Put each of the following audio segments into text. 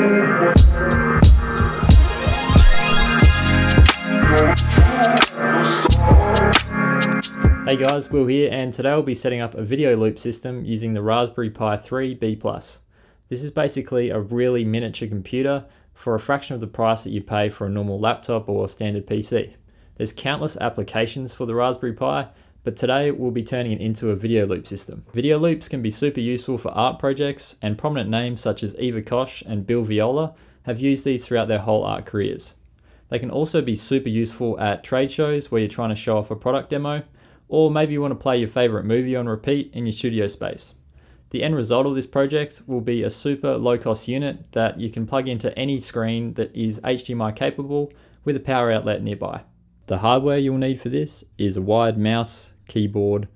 Hey guys, Will here and today I'll be setting up a video loop system using the Raspberry Pi 3 B+. This is basically a really miniature computer for a fraction of the price that you pay for a normal laptop or standard PC. There's countless applications for the Raspberry Pi, but today we'll be turning it into a video loop system. Video loops can be super useful for art projects and prominent names such as Eva Koch and Bill Viola have used these throughout their whole art careers. They can also be super useful at trade shows where you're trying to show off a product demo or maybe you want to play your favorite movie on repeat in your studio space. The end result of this project will be a super low cost unit that you can plug into any screen that is HDMI capable with a power outlet nearby. The hardware you'll need for this is a wired mouse, keyboard,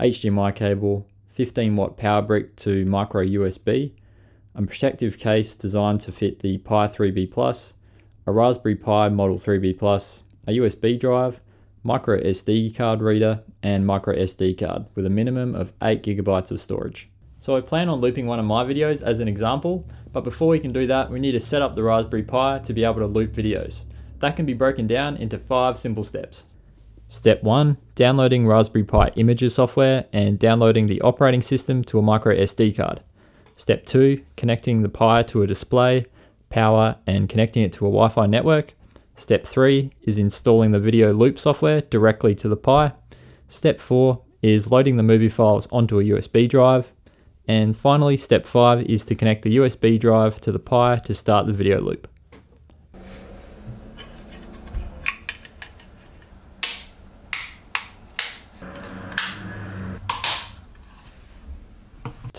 HDMI cable, 15 watt power brick to micro USB, a protective case designed to fit the Pi 3B Plus, a Raspberry Pi Model 3B Plus, a USB drive, micro SD card reader, and micro SD card with a minimum of 8 gigabytes of storage. So I plan on looping one of my videos as an example, but before we can do that, we need to set up the Raspberry Pi to be able to loop videos. That can be broken down into five simple steps. Step 1. Downloading Raspberry Pi Imager software and downloading the operating system to a micro SD card. Step 2. Connecting the Pi to a display, power, and connecting it to a Wi-Fi network. Step 3 is installing the video loop software directly to the Pi. Step 4 is loading the movie files onto a USB drive. And finally, step 5 is to connect the USB drive to the Pi to start the video loop.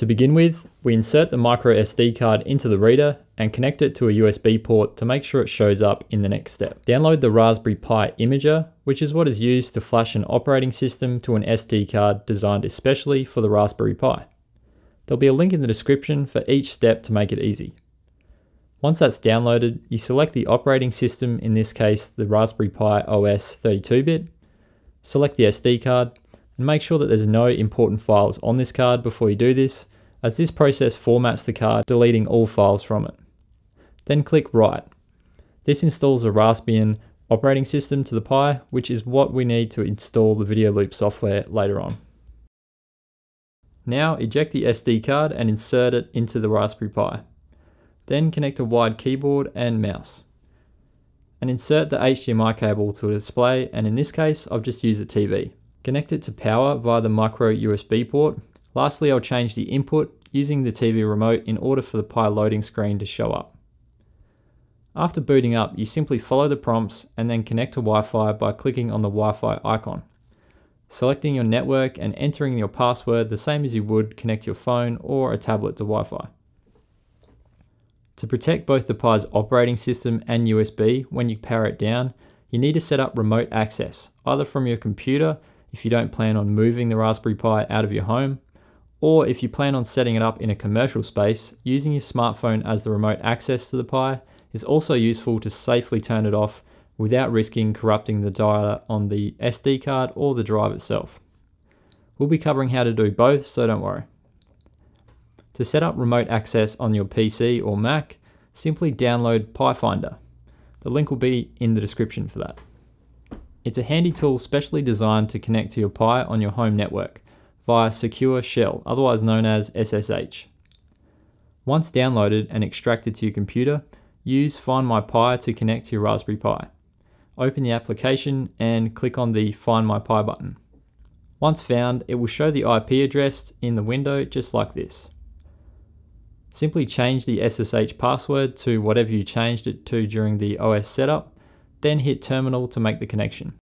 To begin with, we insert the micro SD card into the reader and connect it to a USB port to make sure it shows up in the next step. Download the Raspberry Pi Imager, which is what is used to flash an operating system to an SD card designed especially for the Raspberry Pi. There'll be a link in the description for each step to make it easy. Once that's downloaded, you select the operating system, in this case the Raspberry Pi OS 32-bit, select the SD card, and make sure that there's no important files on this card before you do this, as this process formats the card, deleting all files from it. Then click Write. This installs a Raspbian operating system to the Pi, which is what we need to install the video loop software later on. Now eject the SD card and insert it into the Raspberry Pi. Then connect a wired keyboard and mouse. And insert the HDMI cable to a display, and in this case, I've just used a TV. Connect it to power via the micro USB port Lastly, I'll change the input using the TV remote in order for the Pi loading screen to show up. After booting up, you simply follow the prompts and then connect to Wi-Fi by clicking on the Wi-Fi icon. Selecting your network and entering your password the same as you would connect your phone or a tablet to Wi-Fi. To protect both the Pi's operating system and USB when you power it down, you need to set up remote access, either from your computer if you don't plan on moving the Raspberry Pi out of your home, or if you plan on setting it up in a commercial space, using your smartphone as the remote access to the Pi is also useful to safely turn it off without risking corrupting the data on the SD card or the drive itself. We'll be covering how to do both, so don't worry. To set up remote access on your PC or Mac, simply download Pi Finder. The link will be in the description for that. It's a handy tool specially designed to connect to your Pi on your home network via Secure Shell, otherwise known as SSH. Once downloaded and extracted to your computer, use Find My Pi to connect to your Raspberry Pi. Open the application and click on the Find My Pi button. Once found, it will show the IP address in the window just like this. Simply change the SSH password to whatever you changed it to during the OS setup, then hit terminal to make the connection.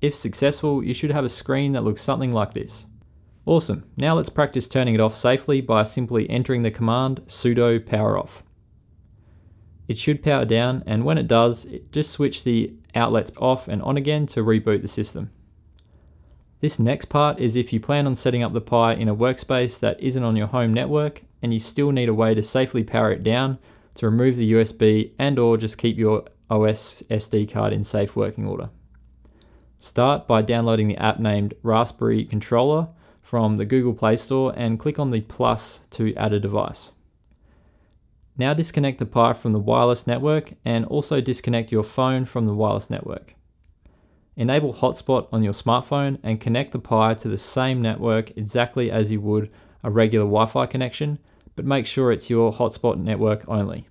If successful, you should have a screen that looks something like this. Awesome, now let's practice turning it off safely by simply entering the command sudo power off. It should power down and when it does, it just switch the outlets off and on again to reboot the system. This next part is if you plan on setting up the Pi in a workspace that isn't on your home network and you still need a way to safely power it down to remove the USB and or just keep your OS SD card in safe working order. Start by downloading the app named Raspberry Controller from the Google Play Store and click on the plus to add a device. Now disconnect the Pi from the wireless network and also disconnect your phone from the wireless network. Enable hotspot on your smartphone and connect the Pi to the same network exactly as you would a regular Wi-Fi connection, but make sure it's your hotspot network only.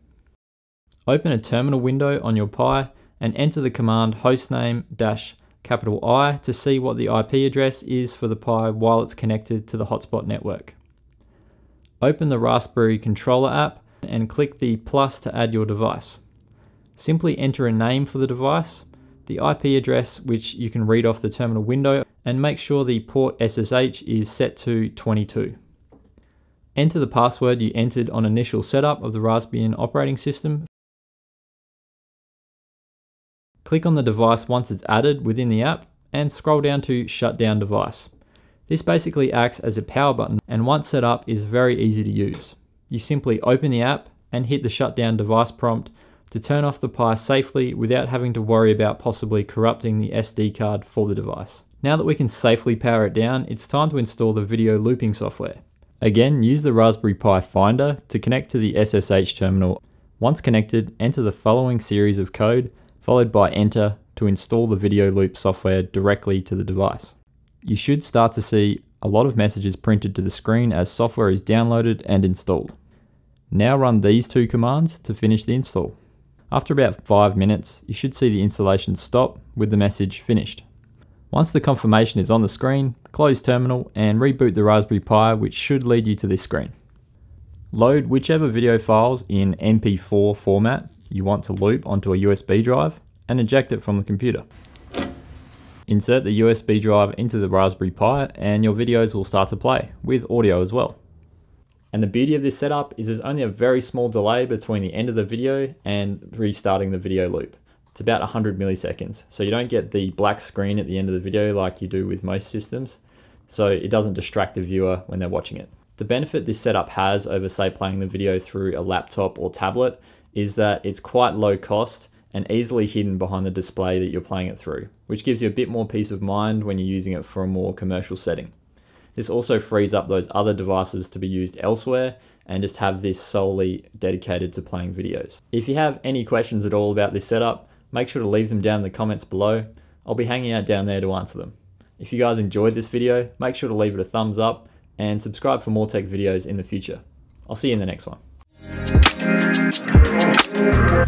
Open a terminal window on your Pi and enter the command hostname dash capital I to see what the IP address is for the Pi while it's connected to the hotspot network. Open the Raspberry controller app and click the plus to add your device. Simply enter a name for the device, the IP address which you can read off the terminal window, and make sure the port SSH is set to 22. Enter the password you entered on initial setup of the Raspbian operating system. Click on the device once it's added within the app and scroll down to shut down device. This basically acts as a power button and once set up is very easy to use. You simply open the app and hit the shutdown device prompt to turn off the Pi safely without having to worry about possibly corrupting the SD card for the device. Now that we can safely power it down, it's time to install the video looping software. Again, use the Raspberry Pi Finder to connect to the SSH terminal. Once connected, enter the following series of code, followed by enter to install the video loop software directly to the device. You should start to see a lot of messages printed to the screen as software is downloaded and installed. Now run these two commands to finish the install. After about 5 minutes, you should see the installation stop with the message finished. Once the confirmation is on the screen, close terminal and reboot the Raspberry Pi which should lead you to this screen. Load whichever video files in MP4 format you want to loop onto a USB drive and eject it from the computer. Insert the USB drive into the Raspberry Pi and your videos will start to play, with audio as well. And the beauty of this setup is there's only a very small delay between the end of the video and restarting the video loop. It's about 100 milliseconds. So you don't get the black screen at the end of the video like you do with most systems. So it doesn't distract the viewer when they're watching it. The benefit this setup has over say playing the video through a laptop or tablet is that it's quite low cost and easily hidden behind the display that you're playing it through, which gives you a bit more peace of mind when you're using it for a more commercial setting. This also frees up those other devices to be used elsewhere and just have this solely dedicated to playing videos. If you have any questions at all about this setup, make sure to leave them down in the comments below. I'll be hanging out down there to answer them. If you guys enjoyed this video, make sure to leave it a thumbs up and subscribe for more tech videos in the future. I'll see you in the next one. Yeah.